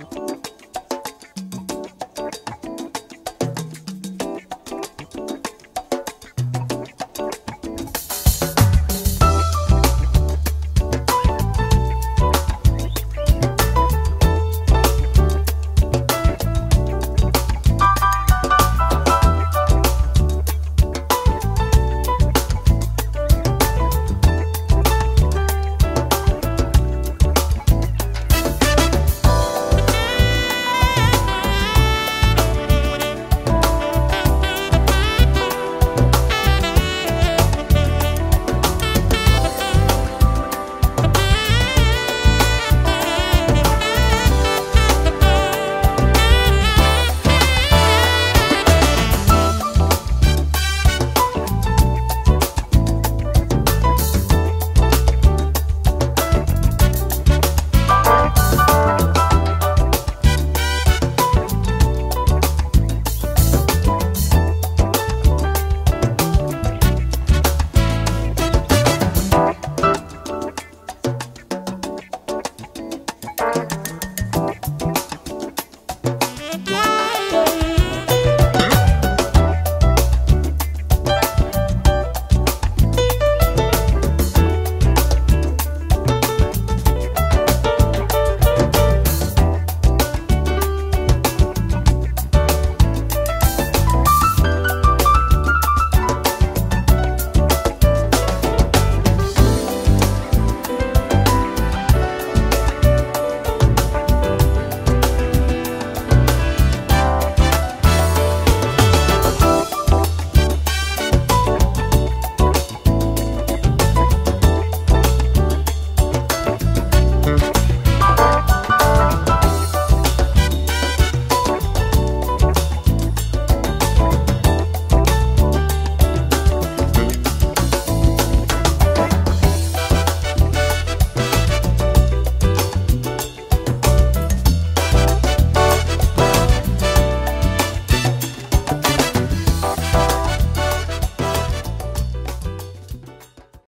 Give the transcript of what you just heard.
wabarakatuh